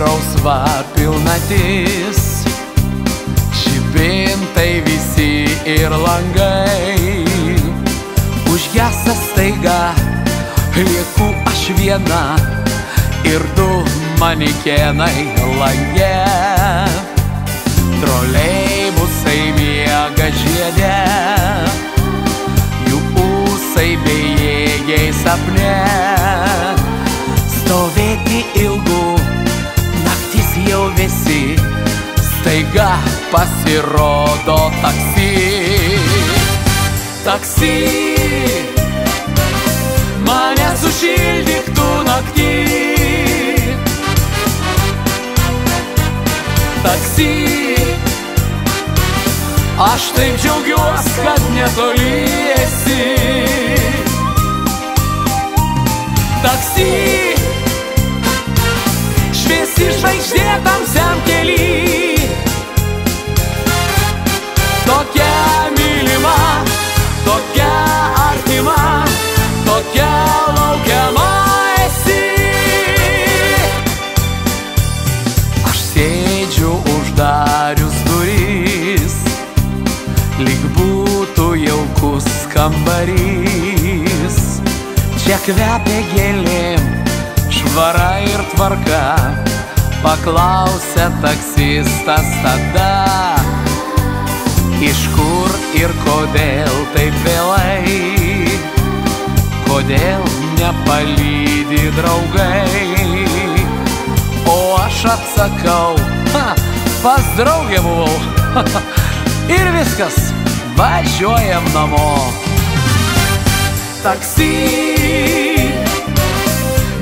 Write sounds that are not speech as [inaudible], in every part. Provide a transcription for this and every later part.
laisva pilnatis. Žibintai visi ir langai. Užgesas staiga, lieku aš viena ir du manikenai lange. Troleibusai miega žiedė, jų ūsai bejėgiai sapne. Staiga pasirodo taksi. Taksi, mane sušildyk tu naktį. Taksi, aš taip džiaugiuosi, kad netoli esi. Taksi, šviesi žvaigždė tamsiam keliui. Lyg būtų jaukus kambarys. Čia kvepia gėlėm, švara ir tvarka, paklausė taksistas tada. Iš kur ir kodėl taip vėlai, kodėl nepalydi draugai. O aš atsakau, ha, pas draugę buvau. [laughs] ir viskas, važiuojam namo. Taksi,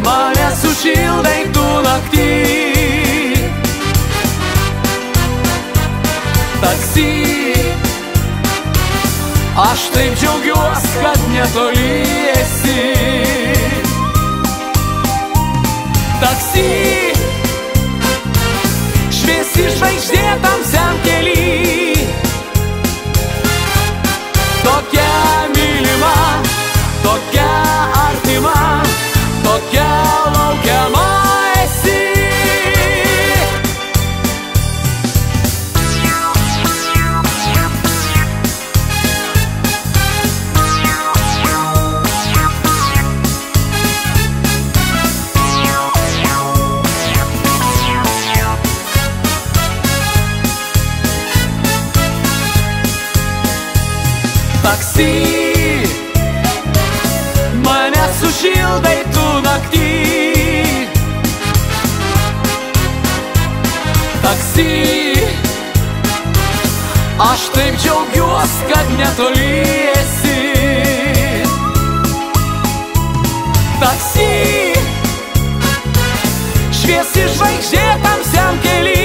mane sušildai tu naktį. Taksi, aš taip džiaugiuosi, kad netoli esi. Taksi, šviesi žvaigždė tamsiam keliui. Taksi, mane sušildai tu naktį. Taksi, aš taip džiaugiuosi, kad netoli esi. Taksi, šviesi žvaigždė tamsiam keliui.